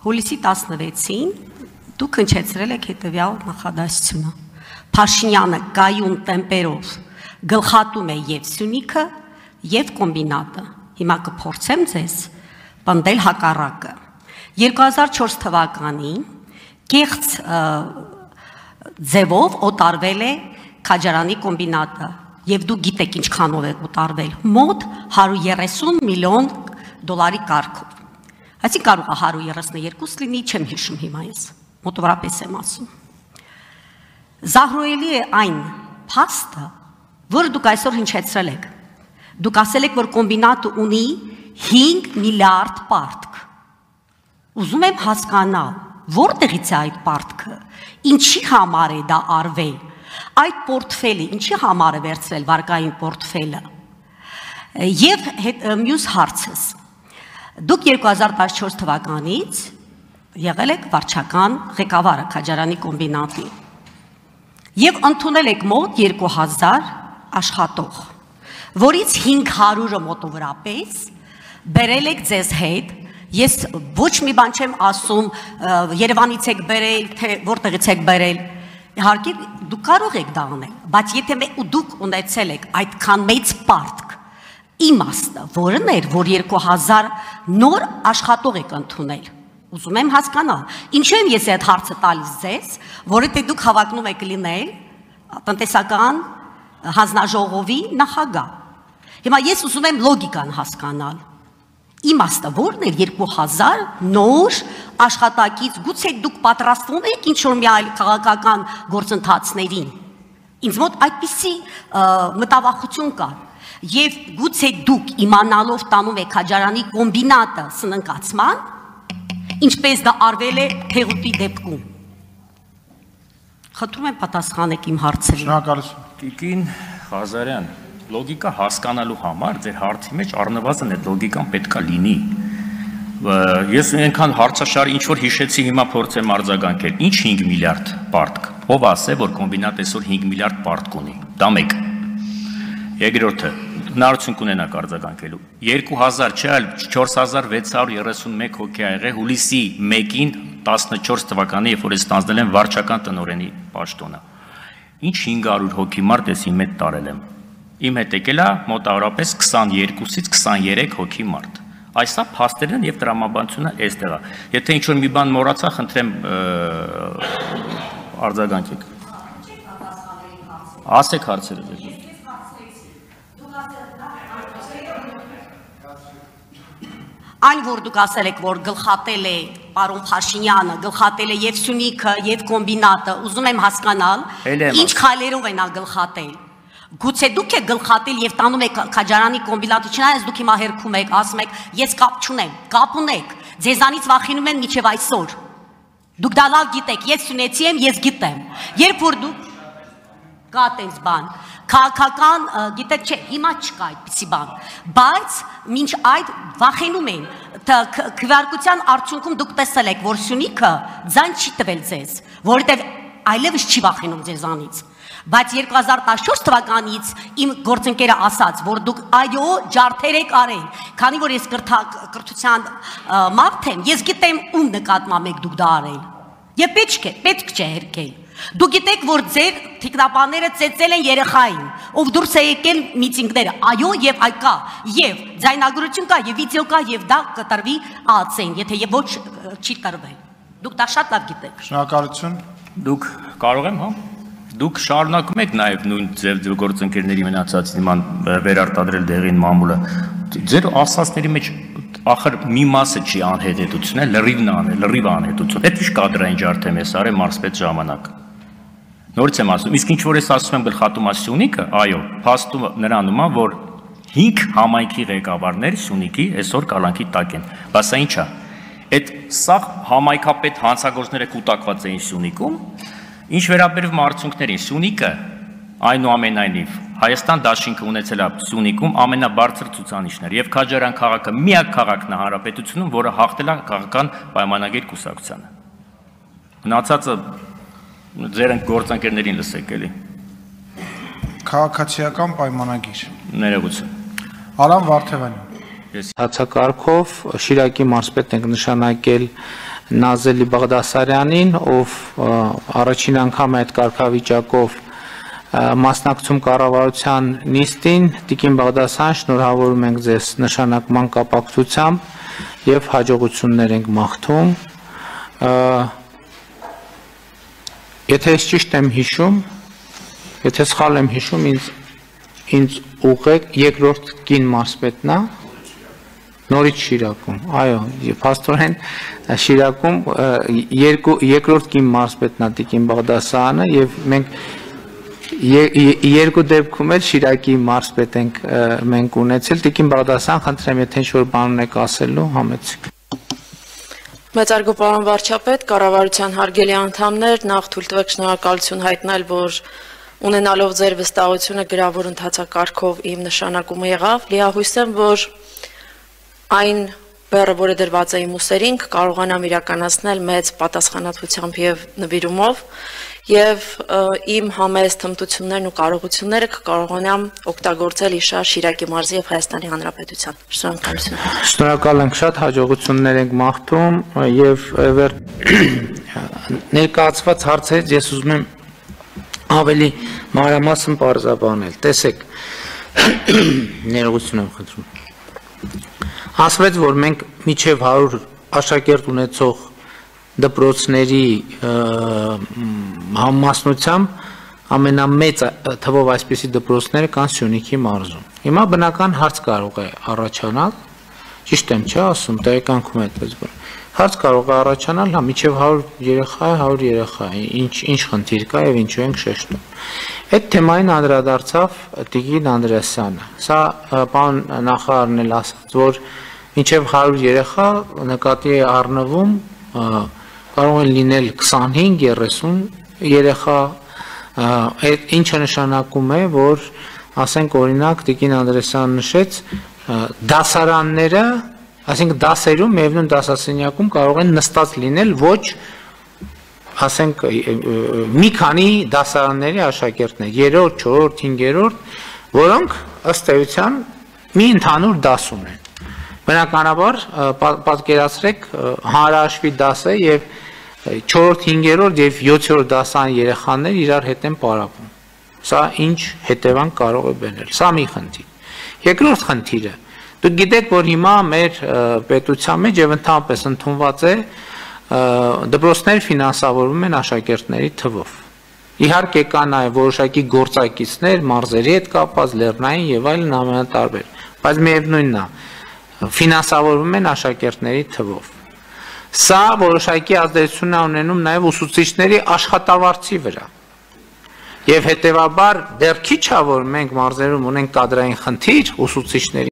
Հուլիսի 16-ին դուք հնչեցրել եք հետևյալ նախադասությունը։ Փաշինյանը գայուն տեմպերով գլխատում է եւ Սյունիքը, եւ կոմբինատը։ Հիմա կփորձեմ ձեզ պնդել հակառակը։ 2004 թվականին կեղծ ձևով օտարվել է Քաջարանի կոմբինատը եւ դու գիտեք ինչքանով է օտարվել մոտ 130 միլիոն դոլարի կարգով այսինքն կարող է 132 լինի չեմ հիշում հիմա ես մոտավորապես եմ ասում զահրոյելի է այն փաստը որը դուք այսօր հնչեցրել եք դուք ասել եք որ կոմբինատը ունի 5 միլիարդ պարտք ուզում եմ հասկանալ որտեղից է այդ պարտքը ինչի համար է դա արվել այդ պորտֆելի ինչի համար է վերցրել վարկային պորտֆելը եւ մյուս հարցս դուք 2014 թվականից եղել եք վարչական ղեկավարը Քաջարանի կոմբինատի եւ ընդունել եք մոտ 2000 աշխատող որից 500-ը մոտավորապես բերել եք ձեզ հետ ես ոչ մի բան չեմ ասում Երևանից եք բերել թե որտեղից եք բերել Իհարկե դուք կարող եք դա անել, բայց եթե ու դուք ունեցել եք այդքան մեծ պարտք, իմաստը, որն էր, որ 2000 նոր աշխատող եք ընդունել։ Ուզում եմ հասկանալ, ինչու եմ ես այդ հարցը տալիս ձեզ, որովհետեւ դուք հավակնում եք լինել տնտեսական հանձնաժողովի նախագահ։ Հիմա ես ուզում եմ լոգիկան հասկանալ իմաստը որն էր 2000 նոր աշխատակից գուցե դուք պատրաստվում եք ինչ որ մի այլ քաղաքական գործընթացներին ինձ մոտ այդպիսի մտավախություն կար եւ գուցե դուք իմանալով տանում եք հաջարանի կոմբինատը սննկացման ինչպես դա արվել է թեղուտի դեպքում խնդրում եմ պատասխանեք իմ հարցերին շնորհակալություն Տիկին Ղազարյան լոգիկա հասկանալու համար ձեր հարցի մեջ առնվազն այդ լոգիկան պետքա լինի։ Ես այնքան հարցաշար ինչ որ հիշեցի հիմա փորձեմ արձագանքել։ Ինչ 5 միլիարդ պարտք։ Ով ասե որ կոմբինատ այսօր 5 միլիարդ պարտք ունի։ Դա մեկ։ Երկրորդը հնարություն կունենաք արձագանքելու 2000 չէ, այլ 4631 հոգի ա եղել հուլիսի 1-ին 14 թվականի, երբ որ ես ստանձնել եմ վարչական տնօրենի պաշտոնը։ Ինչ 500 հոգի մարդ ես իմ հետ տարել եմ իմ հետ եկել է մոտավորապես 22-ից 23 հոգի մարդ։ Այսա փաստերն եւ տրամաբանությունը այստեղ է։ Եթե ինչ որ մի բան մոռացա, խնդրեմ արձագանքեք։ Ասեք հարցերը դες։ Այն որ դուք ասել եք, որ գլխատել է պարոն Փաշինյանը, գլխատել է եւ Սյունիքը, եւ կոմբինատը, ուզում եմ հասկանալ, ինչ քայլերով են ա գլխատել։ Գուցե դուք եք գլխատել եւ տանում եք քաջարանի կոմբինատը, չնայած դուք հիմա հերքում եք, ասում եք, ես կապ չունեմ, կապ ունեք։ Ձեզանից վախենում են միջև այսօր։ Դուք դա լավ գիտեք, ես սունեցի եմ, ես գիտեմ։ Երբ որ դուք կա տես բան, քաղաքական, գիտեք, չէ, հիմա չկա այդպիսի բան, բայց մինչ այդ վախենում են քվարկության արդյունքում դուք տեսել եք, որ Սյունիքը ձայն չի տվել ձեզ, որովհետև այլևս չի վախենում ձեզանից։ Բայց 2014 թվականից իմ գործընկերը ասաց, որ դուք այո ջարդեր եք արել, քանի որ ես կրթության մարդ եմ, ես գիտեմ ում նկատմամբ եք դուք դա արել։ Եվ պետք է, պետք չէ հերքել։ Դուք գիտեք, որ ձեր թիկնապանները ծեծել են երեխային, ով դուրս է եկել միտինգները։ Այո, եւ այ կա, եւ ձայնագրություն կա, եւ վիդեո կա, եւ դա կտրվի ԱՑ-ին, եթե եւ ոչ չի տրվել։ Դուք դա շատ լավ գիտեք։ Շնորհակալություն։ Դուք կարող եմ, հա։ Դուք շարունակում եք նաև նույն ձև գործընկերների մնացած նման վերարտադրել դեղին մամուլը։ Ձեր ասածների մեջ ախր մի մասը չի անհետեցություն, լրիվն է, լրիվ անհետություն։ Այդ ինչ կադրային ջարդեմ ես արել մարսպետ ժամանակ։ Նորից եմ ասում, իսկ ինչ որ ես ասում եմ գլխատում ասյունիկը, այո, փաստում նրանում է, որ 5 համայնքի ղեկավարներ Սյունիքի այսօր կալանքի տակ են։ Բասա ինչա։ Այդ սա համայնքապետ հանցագործները կուտակված էին Սյունիքում, Ինչ վերաբերվում արդյունքներին, Սյունիքը այնուամենայնիվ Հայաստան դաշինքը ունեցել է Սյունիքում ամենաբարձր ցուցանիշներ եւ Քաջարյան քաղաքը միակ քաղաքն է հանրապետությունում, որը հաղթել է քաղաքական պայմանագիր կուսակցությանը։ Մնացածը ձեր գործընկերներին լսեք էլի։ Քաղաքացիական պայմանագիր։ Ներողություն։ Արամ Վարդևանյան։ Հացակարգով Շիրակի մարզպետն ենք նշանակել Նազելի Բաղդասարյանին, ով առաջին անգամ այդ կարգավիճակով մասնակցում կառավարության նիստին, Տիկին Բաղդասարյան, շնորհավորում ենք ձեզ նշանակման կապակցությամբ եւ հաջողություններ ենք մաղթում։ Եթե ես ճիշտ եմ հիշում, եթե սխալ եմ հիշում, ինձ ինձ ուղեք երկրորդ կին մարսպետնա, նորից Շիրակում։ Այո, փաստորեն Շիրակում երկու երկրորդ կին մարսպետնա Տիկին Բաղդասարյանը եւ մենք երկու դեպքում էլ Շիրակի մարսպետ ենք մենք ունեցել։ Տիկին Բաղդասարյան, խնդրեմ, եթե ինչ-որ բան ունեք ասելու, համեցեք։ Մեծարգո պարոն վարչապետ, կառավարության հարգելի անդամներ, նախ թույլ տվեք շնորհակալություն հայտնել, որ ունենալով ձեր վստահությունը գրավոր ընթացակարգով իմ նշանակումը եղավ, լիահույս եմ, որ այն բեռը, որը դրված է իմ ուսերին, կարողանամ իրականացնել մեծ պատասխանատվությամբ եւ նվիրումով եւ իմ համեստ հմտություններն ու կարողությունները կկարողանամ օգտագործել իշար Շիրակի մարզի եւ Հայաստանի Հանրապետության։ Շնորհակալություն։ Շնորհակալ ենք շատ հաջողություններ ենք մաղթում եւ վեր ներկայացված հարցերից ես ուզում եմ ավելի մանրամասն բարձաբանել։ Տեսեք, ներողություն եմ խնդրում ասվեց, որ մենք միջև 100 աշակերտ ունեցող դպրոցների համասնությամբ ամենամեծ թվով այսպիսի դպրոցները կան Սյունիքի մարզում։ Հիմա բնական հարց կարող է առաջանալ, ճիշտ եմ չէ ասում, տեղեկանքում այդպես բան հարց կարող է առաջանալ, հա, միջև 100 երեխա է, 100 երեխա է, ինչ ինչ խնդիր կա եւ ինչու ենք շեշտում։ Այդ թեմային անդրադարձավ Տիգին Անդրեասյանը։ Սա բան նախարարն էլ ասաց, որ միջև 100 երեխա նկատի է առնվում կարող են լինել 25-30 երեխա այդ ինչը նշանակում է որ ասենք օրինակ Տիկին Անդրեսյան նշեց դասարանները Այսինքն դասերում միևնույն դասասենյակում կարող են նստած լինել ոչ ասենք մի քանի դասարանների աշակերտներ, 3-րդ, 4-րդ, 5-րդ, որոնք ըստ էության մի ընդհանուր դաս ունեն։ Բնականաբար պատկերացրեք հանրահաշվի դասը եւ 4-րդ, 5-րդ եւ 7-րդ դասան երեխաներ իրար հետ են պարապում։ Սա ինչ հետևանք կարող է բերել։ Սա մի խնդիր։ Երկրորդ խնդիրը Դուք գիտեք, որ հիմա մեր պետության մեջ եւ ընդհանրապես ընդունված է դպրոցներ ֆինանսավորվում են աշակերտների թվով։ Իհարկե կա նաև որոշակի գործակիցներ, մարզերի հետ կապված, լեռնային եւ այլն ամենատարբեր, բայց միևնույնն է, ֆինանսավորվում են աշակերտների թվով։ Սա որոշակի ազդեցություն է ունենում նաև ուսուցիչների աշխատավարձի վրա։ Եվ հետևաբար դեռ քիչ է որ մենք մարզերում ունենք կադրային խնդիր ուսուցիչների